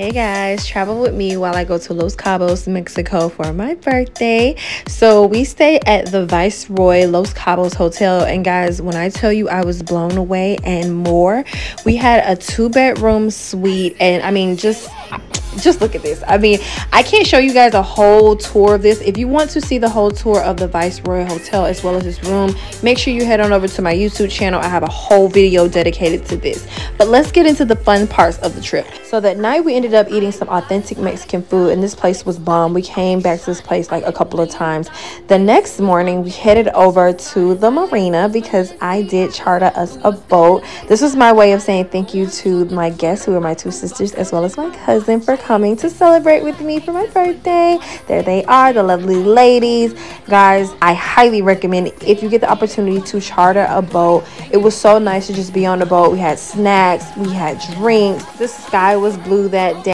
Hey guys, travel with me while I go to Los Cabos, Mexico for my birthday. So we stay at the Viceroy Los Cabos Hotel. And guys, when I tell you I was blown away and more, we had a two bedroom suite. And I mean, just just look at this. I mean i can't show you guys a whole tour of this. If you want to see the whole tour of the viceroy hotel as well as this room make sure you head on over to my youtube channel. I have a whole video dedicated to this. But let's get into the fun parts of the trip. So that night we ended up eating some authentic mexican food and this place was bomb. We came back to this place like a couple of times. The next morning we headed over to the marina because i did charter us a boat. This was my way of saying thank you to my guests who are my two sisters as well as my cousin for coming to celebrate with me for my birthday. There they are, the lovely ladies. Guys, I highly recommend if you get the opportunity to charter a boat. It was so nice to just be on the boat. We had snacks, we had drinks. The sky was blue that day.